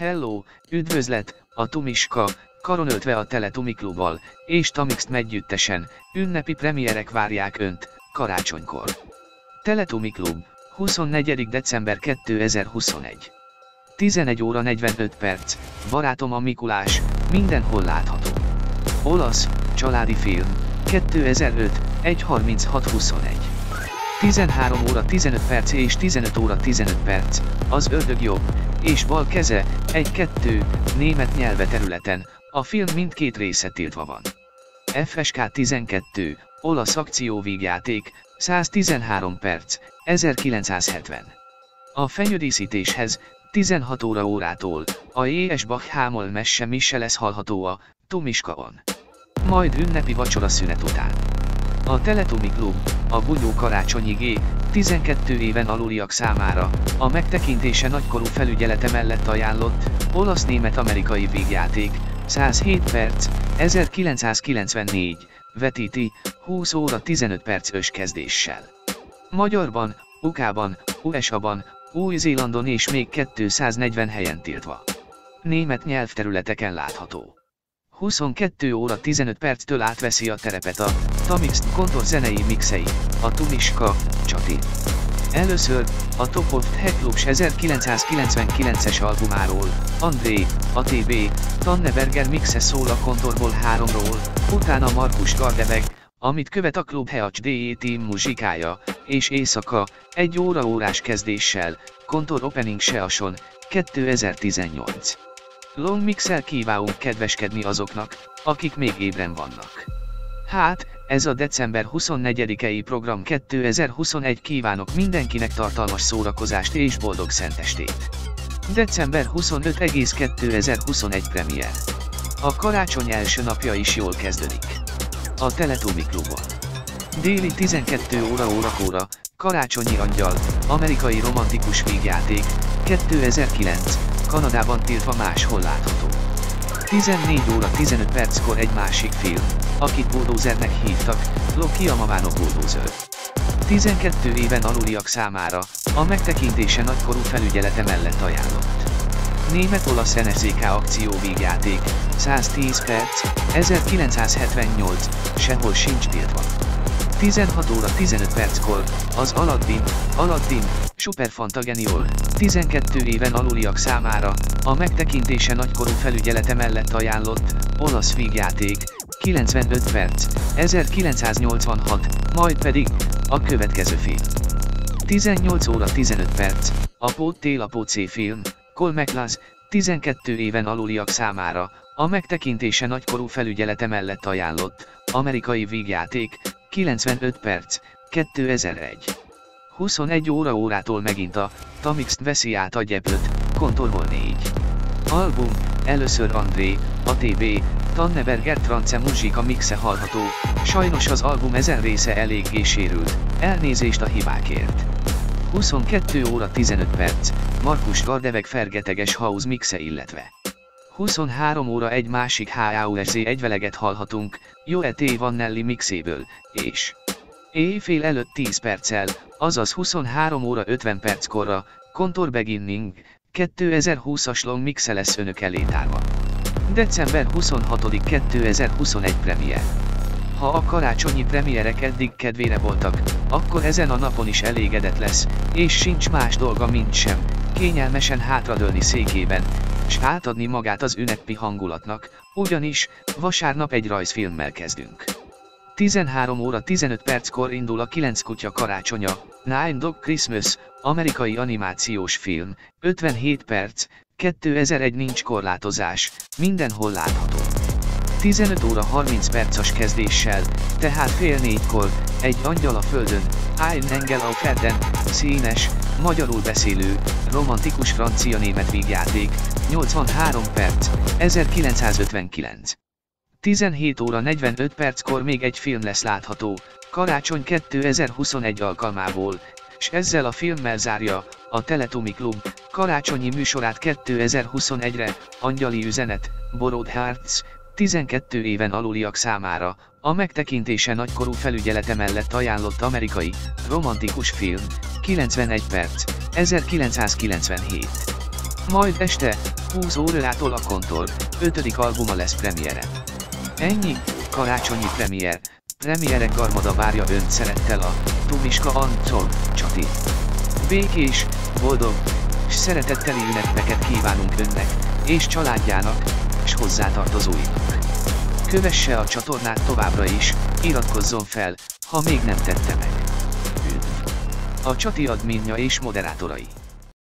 Hello, üdvözlet, a Tumiska, karonöltve a Teletumi Klubbal, és Tamixt megyüttesen, ünnepi premierek várják Önt, karácsonykor. Teletumi Klub, 24. december 2021. 11 óra 45 perc, barátom a Mikulás, mindenhol látható. Olasz, családi film, 2005, 1.36.21. 13 óra 15 perc és 15 óra 15 perc, az ördög jobb, és bal keze, 1-2, német nyelve területen, a film mindkét része tiltva van. FSK 12, olasz akcióvígjáték, 113 perc, 1970. A fenyődíszítéshez, 16 óra órától, a J.S. Bach hámol messe se lesz hallható a Tumiska on. Majd ünnepi vacsora szünet után. A Teletumi Klub, a Bunyó Karácsonyi G, 12 éven aluliak számára, a megtekintése nagykorú felügyelete mellett ajánlott, olasz-német-amerikai vígjáték, 107 perc, 1994, vetíti, 20 óra 15 perc őskezdéssel. Magyarban, UK-ban, USA-ban, Új-Zélandon és még 240 helyen tiltva. Német nyelvterületeken látható. 22 óra 15 perctől átveszi a terepet a Tamix Kontor zenei mixei, a Tumiska, Csati. Először, a Top of Heckloops 1999-es albumáról, André, ATB, Tanneberger mixe szól a Kontorból 3-ról, utána Markus Gardebeg, amit követ a Club Heach DE Team muzsikája, és éjszaka, egy óra órás kezdéssel, Kontor Opening Season, 2018. Long Mixel kívánunk kedveskedni azoknak, akik még ébren vannak. Hát, ez a december 24-i program 2021 kívánok mindenkinek tartalmas szórakozást és boldog szentestét. December 25 egész 2021 premier. A karácsony első napja is jól kezdődik. A Teletumi Klubon. Déli 12 óra órakóra, Karácsonyi Angyal, amerikai romantikus vígjáték, 2009, Kanadában tiltva máshol látható. 14 óra 15 perckor egy másik film, akit Bulldozernek hívtak, Loki a Mavánok Bulldozer. 12 éven aluliak számára, a megtekintése nagykorú felügyelete mellett ajánlott. Német-olasz NSZK akció vígjáték, 110 perc, 1978, sehol sincs tiltva. 16 óra 15 perckor, az Aladdin, Aladdin, Superfantageniol, 12 éven aluliak számára, a megtekintése nagykorú felügyelete mellett ajánlott, olasz vígjáték, 95 perc, 1986, majd pedig, a következő film. 18 óra 15 perc, Apó Tél Apó C film, Cole McLaughlin, 12 éven aluliak számára, a megtekintése nagykorú felügyelete mellett ajánlott, amerikai vígjáték, 95 perc, 2001. 21 óra órától megint a Tamixt veszi át a gyeplőt, Kontorból 4. Album, először André, ATB, Tanneberger Trance Muzsika mixe hallható, sajnos az album ezen része eléggé sérült, elnézést a hibákért. 22 óra 15 perc, Markus Gardeveg fergeteges house mixe illetve. 23 óra egy másik HAUSZ egyveleget hallhatunk, Joe Van Nelly mixéből, és éjfél előtt 10 perccel, azaz 23 óra 50 perckorra, Contour Beginning, 2020-as long mixe lesz önök elé tárva. December 26. 2021 premier. Ha a karácsonyi premierek eddig kedvére voltak, akkor ezen a napon is elégedett lesz, és sincs más dolga mint sem, kényelmesen hátradőlni székében, s átadni magát az ünnepi hangulatnak, ugyanis, vasárnap egy rajzfilmmel kezdünk. 13 óra 15 perckor indul a 9 kutya karácsonya, Nine Dog Christmas, amerikai animációs film, 57 perc, 2001 nincs korlátozás, mindenhol látható. 15 óra 30 percas kezdéssel, tehát fél négykor, egy angyal a földön, Ein Engel a Ferden, színes, magyarul beszélő, romantikus francia-német vígjáték, 83 perc, 1959. 17 óra 45 perckor még egy film lesz látható, Karácsony 2021 alkalmából, s ezzel a filmmel zárja, a Teletomi Klub, karácsonyi műsorát 2021-re, Angyali Üzenet, Borod Hearts, 12 éven aluliak számára, a megtekintése nagykorú felügyelete mellett ajánlott amerikai, romantikus film, 91 perc, 1997. Majd este, 20 órától a Kontor, 5. albuma lesz premiere. Ennyi, karácsonyi premier, premierek garmada várja önt szerettel a Tumiska Antol, Csati. Békés, boldog, s szeretetteli ünnepeket kívánunk önnek, és családjának, és hozzátartozóinak. Kövesse a csatornát továbbra is, iratkozzon fel, ha még nem tette meg. Üdv! A csati adminja és moderátorai.